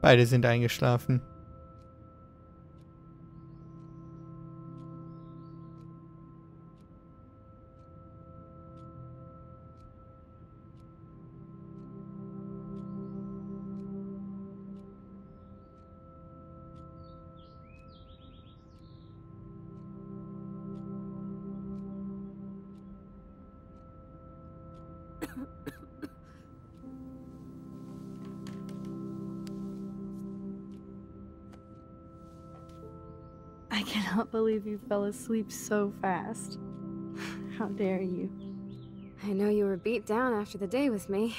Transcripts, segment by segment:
Beide sind eingeschlafen. Cannot believe you fell asleep so fast. How dare you? I know you were beat down after the day with me,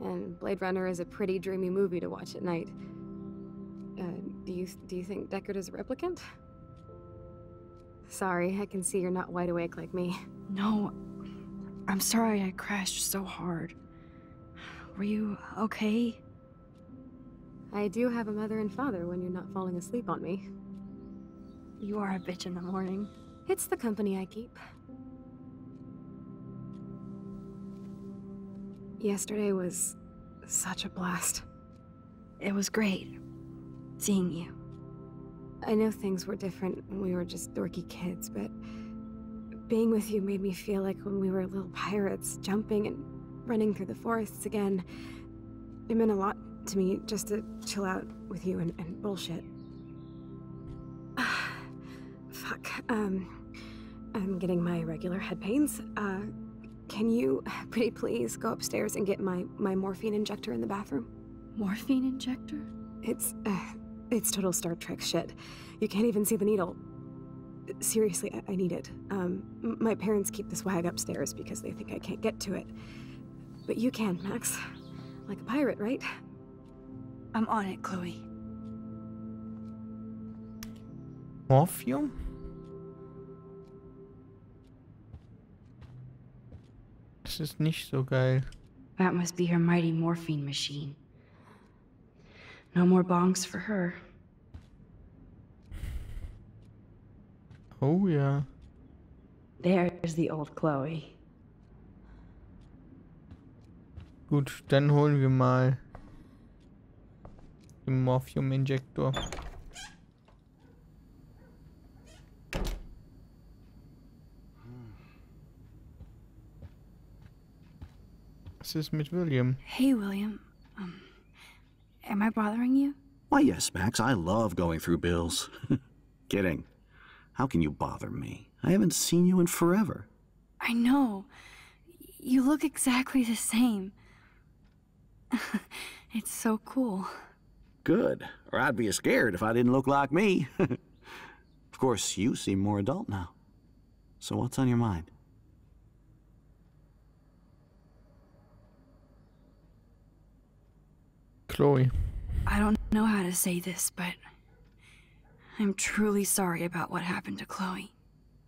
and Blade Runner is a pretty dreamy movie to watch at night. Uh, do you do you think Deckard is a replicant? Sorry, I can see you're not wide awake like me. No, I'm sorry I crashed so hard. Were you okay? I do have a mother and father when you're not falling asleep on me. You are a bitch in the morning. It's the company I keep. Yesterday was such a blast. It was great seeing you. I know things were different when we were just dorky kids, but being with you made me feel like when we were little pirates, jumping and running through the forests again. It meant a lot to me just to chill out with you and, and bullshit. Um, I'm getting my regular head pains. Uh, can you, pretty please, go upstairs and get my, my morphine injector in the bathroom? Morphine injector? It's, uh, it's total Star Trek shit. You can't even see the needle. Seriously, I, I need it. Um, m- my parents keep this wag upstairs because they think I can't get to it. But you can, Max. Like a pirate, right? I'm on it, Chloe. Morphium? Das ist nicht so geil. That must be her mighty morphine machine. No more bongs for her. Oh ja. There's the old Chloe. Gut, dann holen wir mal den Morphium-Injektor. Was is mit William? Hey, William. Um, am I bothering you? Why, yes, Max. I love going through bills. Kidding. How can you bother me? I haven't seen you in forever. I know. You look exactly the same. it's so cool. Good. Or I'd be scared if I didn't look like me. of course, you seem more adult now. So what's on your mind? Chloe. I don't know how to say this, but I'm truly sorry about what happened to Chloe.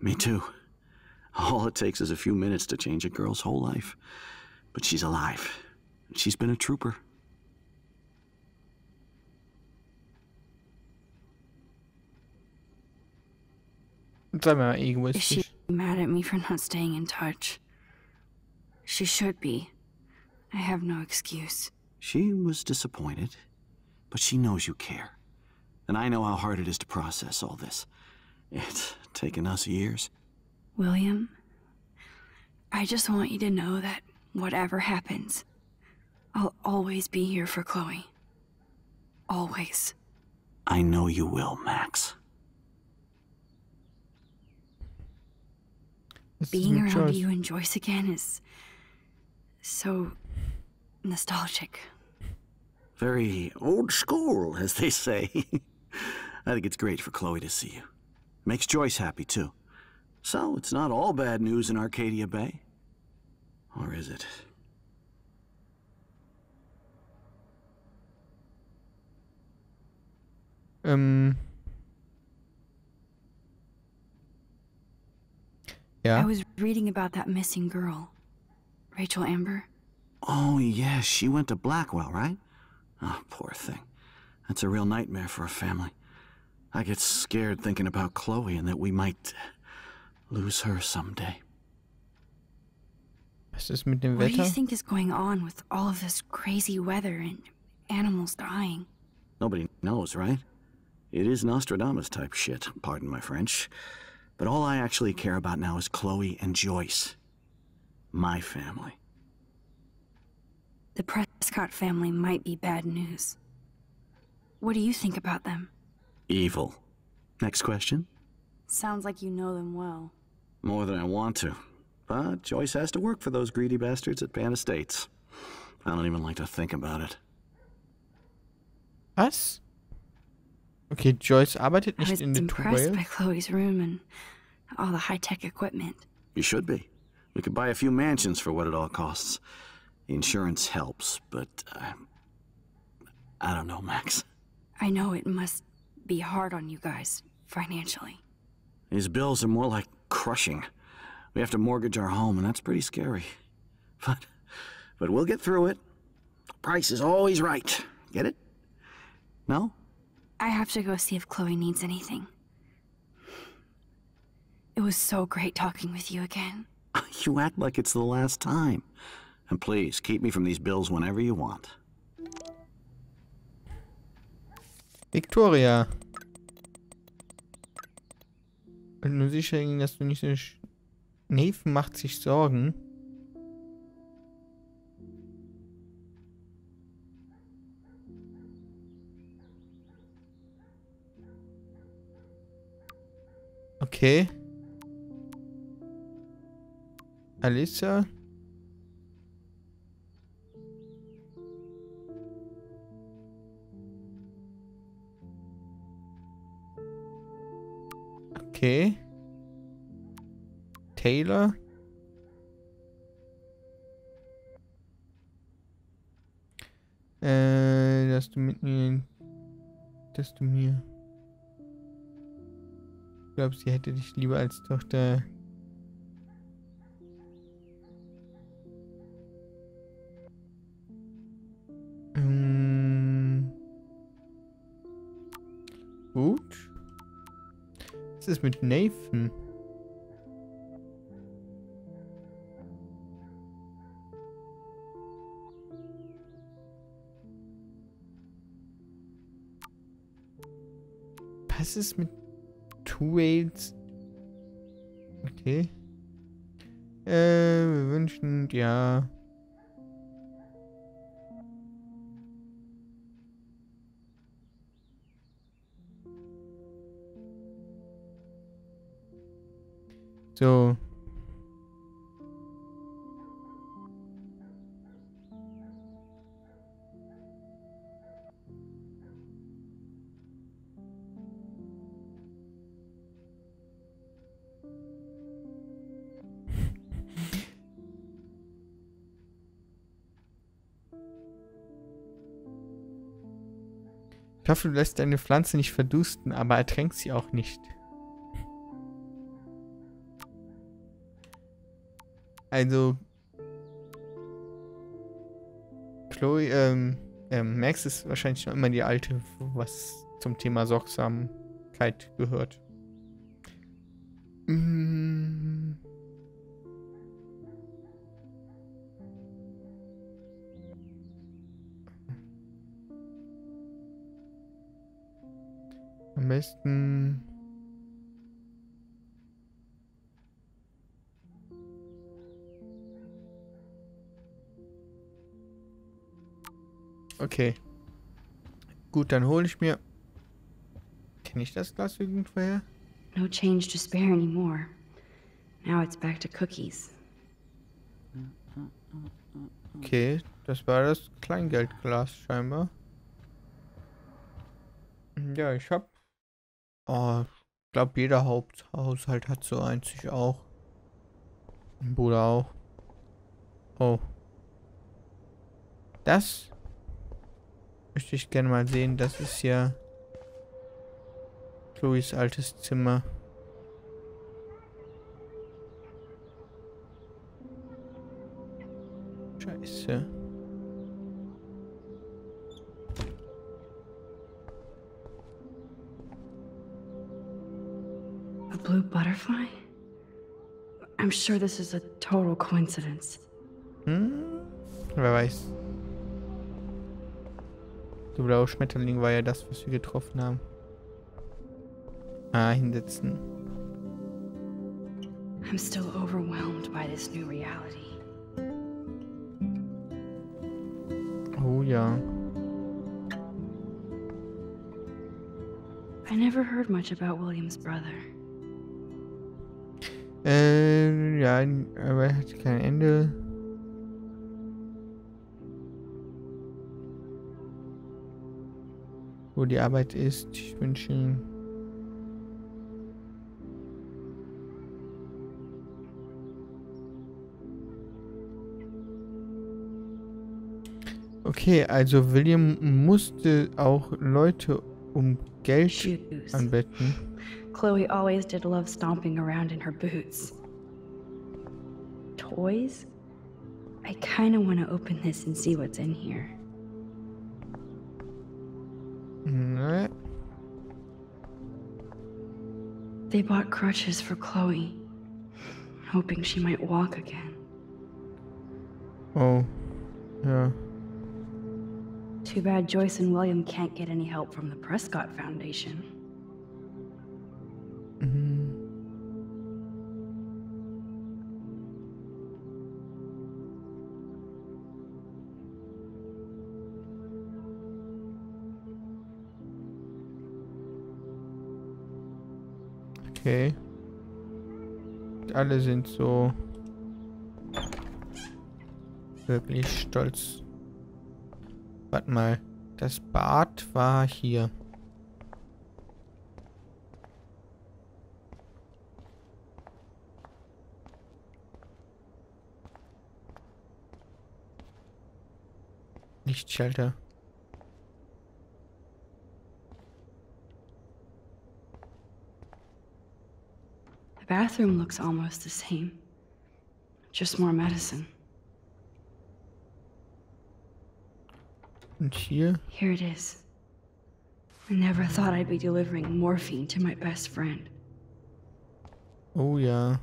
Me too. All it takes is a few minutes to change a girl's whole life. But she's alive. She's been a trooper. Sei mal Is she mad at me for not staying in touch? She should be. I have no excuse. She was disappointed, but she knows you care. And I know how hard it is to process all this. It's taken us years. William, I just want you to know that whatever happens, I'll always be here for Chloe. Always. I know you will, Max. Was ist Being around Joyce? you and Joyce again is so nostalgic. Very old school, as they say. I think it's great for Chloe to see you. Makes Joyce happy, too. So, it's not all bad news in Arcadia Bay. Or is it? Um. Ähm. Ja. I was reading about that missing girl, Rachel Amber. Oh, yes, she went to Blackwell, right? Oh, poor thing. That's a real nightmare for a family. I get scared thinking about Chloe and that we might uh, lose her someday. Was ist mit dem What do you think is going on with all of this crazy weather and animals dying? Nobody knows, right? It is Nostradamus type shit, pardon my French. But all I actually care about now is Chloe and Joyce. My family. The Prescott family might be bad news. What do you think about them? Evil. Next question? Sounds like you know them well. More than I want to. But Joyce has to work for those greedy bastards at Pan Estates. I don't even like to think about it. Was? Okay, Joyce arbeitet I nicht was in den Too impressed by Chloe's room and all the high-tech equipment. You should be. We could buy a few mansions for what it all costs. The insurance helps, but uh, I don't know, Max. I know it must be hard on you guys, financially. These bills are more like crushing. We have to mortgage our home, and that's pretty scary. But, but we'll get through it. Price is always right. Get it? No? I have to go see if Chloe needs anything. It was so great talking with you again. You act like it's the last time. And please, keep me from these bills whenever you want. Victoria. Nur sicher dass du nicht so... Nathan macht sich Sorgen. Okay. Alissa. Okay. Taylor. Äh, dass du mit mir. Dass du mir. Ich glaube, sie hätte dich lieber als Tochter. Was ist mit Nathan? Was ist mit Two Wales? Okay. Äh, wir wünschen, ja. So. Ich hoffe, du lässt deine Pflanze nicht verdusten, aber ertränkst sie auch nicht. Also. Chloe, ähm, ähm, Max ist wahrscheinlich noch immer die alte, was zum Thema Sorgsamkeit gehört. Mm. Am besten. Okay. Gut, dann hole ich mir. Kenne ich das Glas irgendwoher? No change to spare anymore. Now it's back to cookies. Okay, das war das Kleingeldglas scheinbar. Ja, ich hab. Oh, ich glaube, jeder Haupthaushalt hat so eins. Ich auch. Mein Bruder auch. Oh. Das möchte ich gerne mal sehen. Das ist ja Chloes altes Zimmer. Scheiße. A blue butterfly? I'm sure this is a total coincidence. Hm? Wer weiß. Der blaue Schmetterling war ja das, was wir getroffen haben. Ah, hinsetzen. I'm still overwhelmed by this new reality. Oh ja. I never heard much about William's brother. Äh, ja, aber er hat kein Ende. Wo die Arbeit ist, ich wünsche ihm. Okay, also William musste auch Leute um Geld Shoes. anbetten. Chloe always did love stomping around in her boots. Toys? I kinda wanna open this and see what's in here. Ne? They bought crutches for Chloe, hoping she might walk again. Oh. yeah. Too bad Joyce and William can't get any help from the Prescott Foundation. Mhm. Okay. Alle sind so wirklich stolz. Warte mal, das Bad war hier. Lichtschalter. The bathroom looks almost the same. Just more medicine. Und hier? Here it is. I never thought I'd be delivering morphine to my best friend. Oh yeah.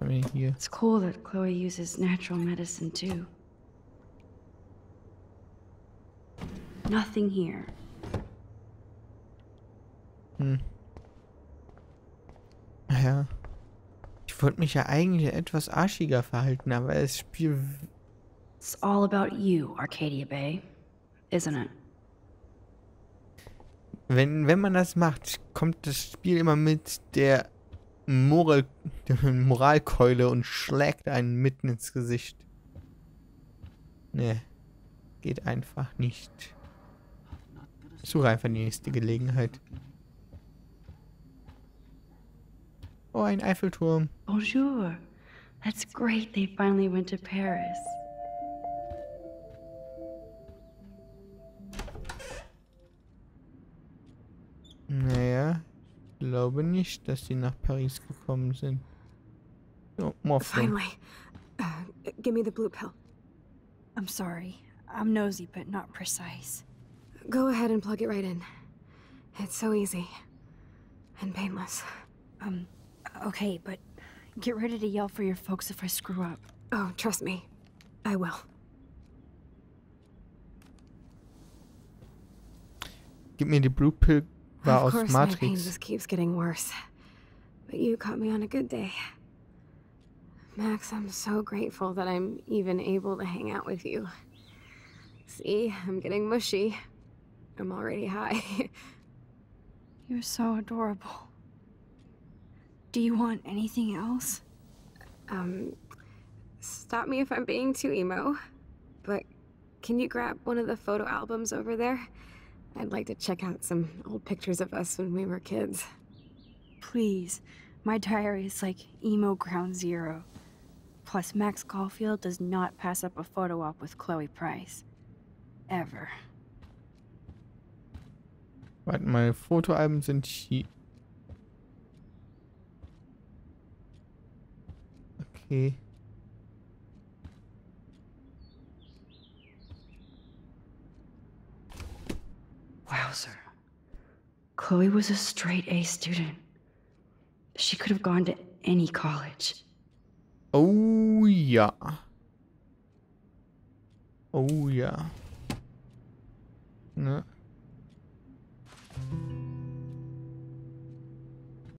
Wir hier? It's cool that Chloe uses natural medicine too. Nothing here. Hm. Ja. Ich wollte mich ja eigentlich etwas arschiger verhalten, aber das Spiel. It's all about you, Arcadia Bay, isn't it? Wenn, wenn man das macht, kommt das Spiel immer mit der Moral, der Moralkeule und schlägt einen mitten ins Gesicht. Nee. Geht einfach nicht. Ich suche einfach die nächste Gelegenheit. Oh, ein Eiffelturm. Bonjour. That's great they finally went to Paris. Naja, ich glaube nicht, dass sie nach Paris gekommen sind. So, Morphin. Finally. Uh, give me the blue pill. I'm sorry. I'm nosy, but not precise. Go ahead and plug it right in. It's so easy. And painless. Um, okay, but get ready to yell for your folks if I screw up. Oh, trust me. I will. Gib me the Blue Pill war of aus course, my pain Matrix. just keeps getting worse. But you caught me on a good day. Max, I'm so grateful that I'm even able to hang out with you. See, I'm getting mushy. I'm already high. You're so adorable. Do you want anything else? um, stop me if I'm being too emo, but can you grab one of the photo albums over there? I'd like to check out some old pictures of us when we were kids. Please. My diary is like emo ground zero. Plus, Max Caulfield does not pass up a photo op with Chloe Price. Ever. Warte mal, Fotoalben sind hier. Okay. Wowzer. Chloe was a straight A student. She could have gone to any college. Oh yeah. Oh ja. Ne?